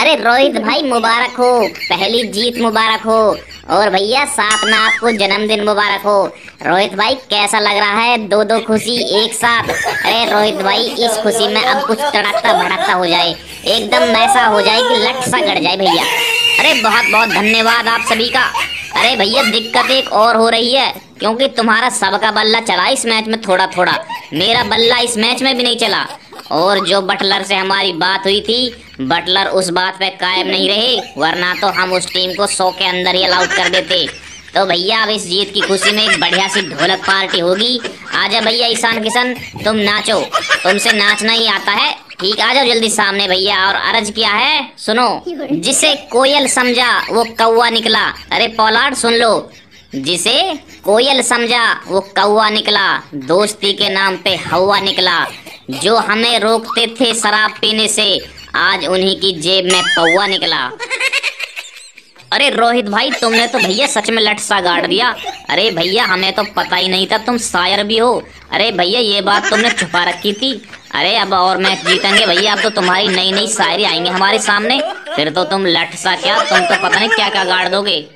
अरे रोहित भाई, मुबारक हो। पहली जीत मुबारक हो। और भैया, साथ में आपको जन्मदिन मुबारक हो। रोहित भाई, कैसा लग रहा है? दो दो खुशी, एक साथ। अरे रोहित भाई, इस खुशी में अब कुछ तड़कता भड़कता हो जाए। एकदम ऐसा हो जाए कि लट सा गड़ जाए भैया। अरे बहुत बहुत धन्यवाद आप सभी का। अरे भैया, दिक्कत एक और हो रही है, क्योंकि तुम्हारा सबका बल्ला चला इस मैच में थोड़ा थोड़ा मेरा बल्ला इस मैच में भी नहीं चला। और जो बटलर से हमारी बात हुई थी, बटलर उस बात पे कायम नहीं रहे, वरना तो हम उस टीम को सौ के अंदर ही अलाउट कर देते। तो भैया, अब इस जीत की खुशी में एक बढ़िया सी ढोलक पार्टी होगी। आजा भैया, ईशान किशन, तुम नाचो। तुमसे नाचना ही आता है। ठीक आ जाओ जल्दी सामने भैया, और अर्ज़ किया है, सुनो। जिसे कोयल समझा, वो कौवा निकला। अरे, पोलार्ड, सुन लो। जिसे कोयल समझा, वो कौवा निकला। दोस्ती के नाम पे हवा निकला। जो हमें रोकते थे शराब पीने से, आज उन्हीं की जेब में पौवा निकला। अरे रोहित भाई, तुमने तो भैया सच में लट सा गाड़ दिया। अरे भैया, हमें तो पता ही नहीं था तुम शायर भी हो। अरे भैया, ये बात तुमने छुपा रखी थी। अरे अब और मैच जीतेंगे भैया, अब तो तुम्हारी नई नई शायरी आएँगे हमारे सामने। फिर तो तुम लट सा क्या? तुम तो पता नहीं क्या क्या गाड़ दोगे।